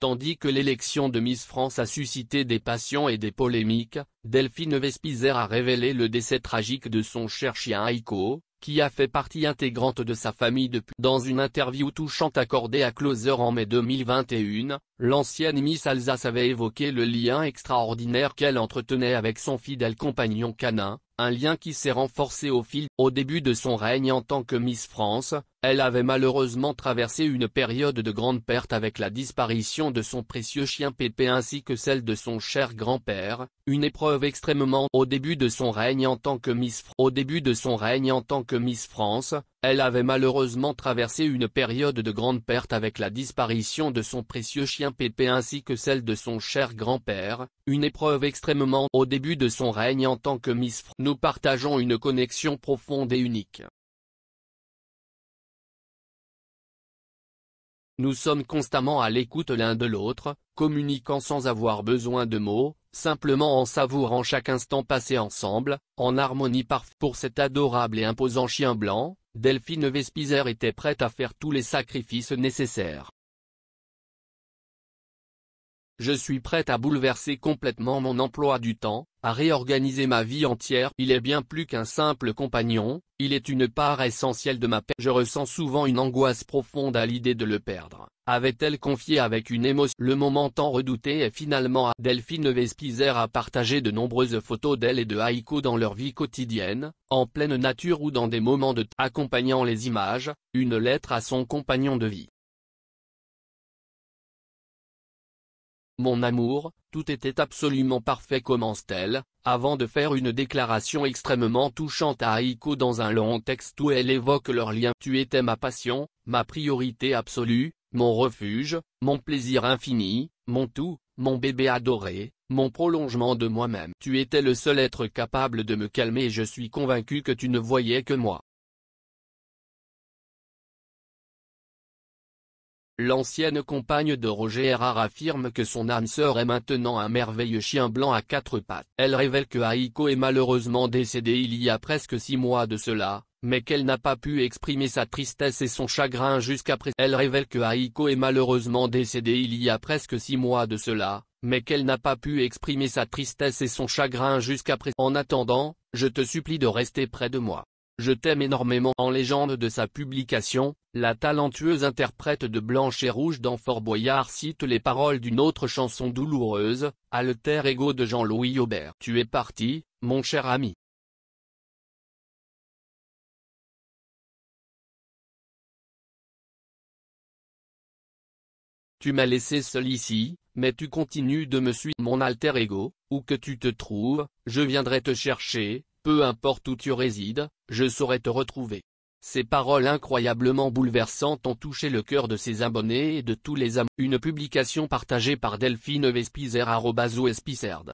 Tandis que l'élection de Miss France a suscité des passions et des polémiques, Delphine Vespizer a révélé le décès tragique de son cher chien Aiko, qui a fait partie intégrante de sa famille depuis. Dans une interview touchante accordée à Closer en mai 2021, l'ancienne Miss Alsace avait évoqué le lien extraordinaire qu'elle entretenait avec son fidèle compagnon canin, un lien qui s'est renforcé au fil. Au début de son règne en tant que Miss France, elle avait malheureusement traversé une période de grande perte avec la disparition de son précieux chien Pépé ainsi que celle de son cher grand-père, une épreuve extrêmement au début de son règne en tant que Miss Au début de son règne en tant que Miss France, elle avait malheureusement traversé une période de grande perte avec la disparition de son précieux chien Pépé ainsi que celle de son cher grand-père, une épreuve extrêmement au début de son règne en tant que Miss France. Nous partageons une connexion profonde et unique. Nous sommes constamment à l'écoute l'un de l'autre, communiquant sans avoir besoin de mots, simplement en savourant chaque instant passé ensemble, en harmonie parfaite. Pour cet adorable et imposant chien blanc, Delphine Vespizer était prête à faire tous les sacrifices nécessaires. Je suis prête à bouleverser complètement mon emploi du temps, à réorganiser ma vie entière. Il est bien plus qu'un simple compagnon, il est une part essentielle de ma paix. Je ressens souvent une angoisse profonde à l'idée de le perdre. Avait-elle confié avec une émotion Le moment tant redouté est finalement à Delphine Vespizer a partagé de nombreuses photos d'elle et de Haïko dans leur vie quotidienne, en pleine nature ou dans des moments de accompagnant les images, une lettre à son compagnon de vie. Mon amour, tout était absolument parfait commence-t-elle, avant de faire une déclaration extrêmement touchante à Aiko dans un long texte où elle évoque leur lien. Tu étais ma passion, ma priorité absolue, mon refuge, mon plaisir infini, mon tout, mon bébé adoré, mon prolongement de moi-même. Tu étais le seul être capable de me calmer et je suis convaincu que tu ne voyais que moi. L'ancienne compagne de Roger Erard affirme que son âme sœur est maintenant un merveilleux chien blanc à quatre pattes. Elle révèle que Aiko est malheureusement décédée il y a presque six mois de cela, mais qu'elle n'a pas pu exprimer sa tristesse et son chagrin jusqu'à présent. Elle révèle que Aiko est malheureusement décédée il y a presque six mois de cela, mais qu'elle n'a pas pu exprimer sa tristesse et son chagrin jusqu'à présent. En attendant, je te supplie de rester près de moi. Je t'aime énormément. En légende de sa publication, la talentueuse interprète de Blanche et Rouge dans Boyard cite les paroles d'une autre chanson douloureuse, Alter Ego de Jean-Louis Aubert. Tu es parti, mon cher ami. Tu m'as laissé seul ici, mais tu continues de me suivre mon alter ego, où que tu te trouves, je viendrai te chercher, peu importe où tu résides, je saurai te retrouver. Ces paroles incroyablement bouleversantes ont touché le cœur de ses abonnés et de tous les amours. Une publication partagée par Delphine Vespizer